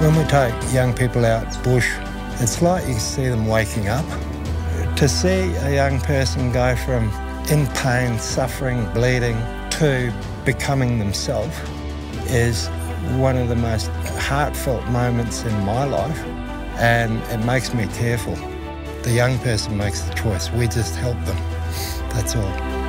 When we take young people out bush, it's like you see them waking up. To see a young person go from in pain, suffering, bleeding, to becoming themselves is one of the most heartfelt moments in my life and it makes me tearful. The young person makes the choice. We just help them. That's all.